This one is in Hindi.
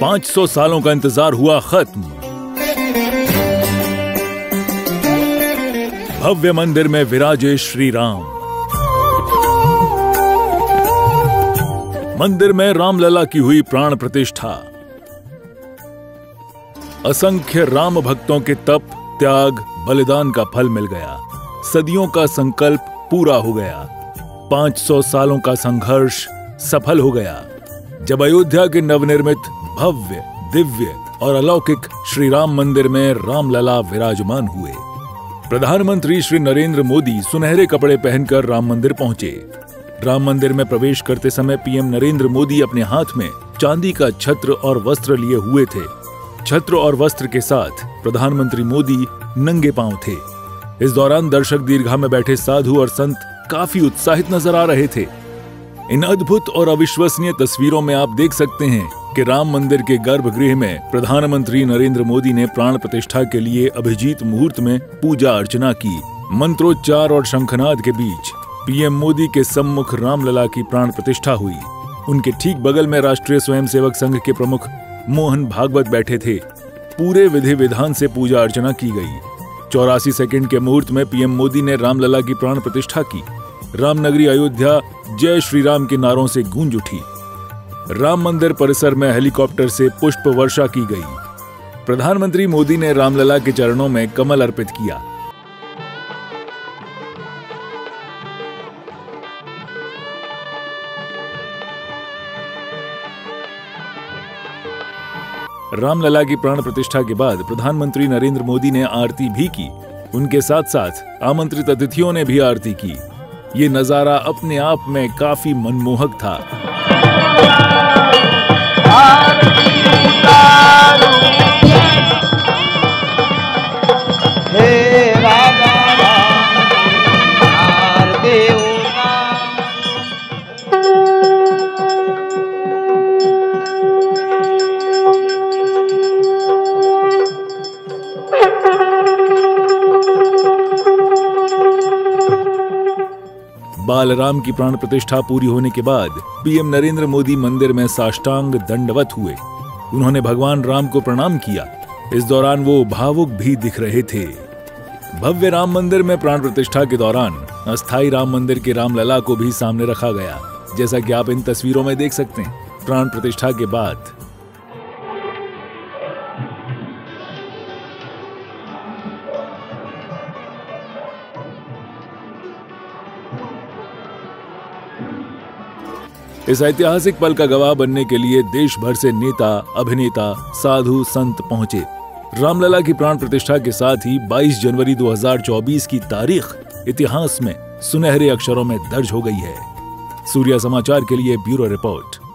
पाँच सौ सालों का इंतज़ार हुआ खत्म। भव्य मंदिर में विराजे श्री राम मंदिर में रामलला की हुई प्राण प्रतिष्ठा। असंख्य राम भक्तों के तप, त्याग, बलिदान का फल मिल गया। सदियों का संकल्प पूरा हो गया। 500 सालों का संघर्ष सफल हो गया। जब अयोध्या के नवनिर्मित भव्य, दिव्य और अलौकिक श्री राम मंदिर में रामलला विराजमान हुए। प्रधानमंत्री श्री नरेंद्र मोदी सुनहरे कपड़े पहनकर राम मंदिर पहुँचे। राम मंदिर में प्रवेश करते समय पीएम नरेंद्र मोदी अपने हाथ में चांदी का छत्र और वस्त्र लिए हुए थे। छत्र और वस्त्र के साथ प्रधानमंत्री मोदी नंगे पाँव थे। इस दौरान दर्शक दीर्घा में बैठे साधु और संत काफ़ी उत्साहित नज़र आ रहे थे। इन अद्भुत और अविश्वसनीय तस्वीरों में आप देख सकते हैं कि राम मंदिर के गर्भगृह में प्रधानमंत्री नरेंद्र मोदी ने प्राण प्रतिष्ठा के लिए अभिजीत मुहूर्त में पूजा अर्चना की, मंत्रोच्चार और शंखनाद के बीच। पीएम मोदी के सम्मुख रामलला की प्राण प्रतिष्ठा हुई। उनके ठीक बगल में राष्ट्रीय स्वयंसेवक संघ के प्रमुख मोहन भागवत बैठे थे। पूरे विधि विधान से पूजा अर्चना की गई। चौरासी सेकंड के मुहूर्त में पीएम मोदी ने रामलला की प्राण प्रतिष्ठा की। रामनगरी अयोध्या जय श्री राम के नारों से गूंज उठी। राम मंदिर परिसर में हेलीकॉप्टर से पुष्प वर्षा की गई। प्रधानमंत्री मोदी ने रामलला के चरणों में कमल अर्पित किया। रामलला की प्राण प्रतिष्ठा के बाद प्रधानमंत्री नरेंद्र मोदी ने आरती भी की। उनके साथ साथ आमंत्रित अतिथियों ने भी आरती की। ये नज़ारा अपने आप में काफ़ी मनमोहक था। बालराम की प्राण प्रतिष्ठा पूरी होने के बाद पीएम नरेंद्र मोदी मंदिर में साष्टांग दंडवत हुए। उन्होंने भगवान राम को प्रणाम किया। इस दौरान वो भावुक भी दिख रहे थे। भव्य राम मंदिर में प्राण प्रतिष्ठा के दौरान अस्थाई राम मंदिर के रामलला को भी सामने रखा गया। जैसा कि आप इन तस्वीरों में देख सकते हैं। प्राण प्रतिष्ठा के बाद इस ऐतिहासिक पल का गवाह बनने के लिए देश भर से नेता, अभिनेता, साधु, संत पहुँचे। रामलला की प्राण प्रतिष्ठा के साथ ही 22 जनवरी 2024 की तारीख इतिहास में सुनहरे अक्षरों में दर्ज हो गई है। सूर्या समाचार के लिए ब्यूरो रिपोर्ट।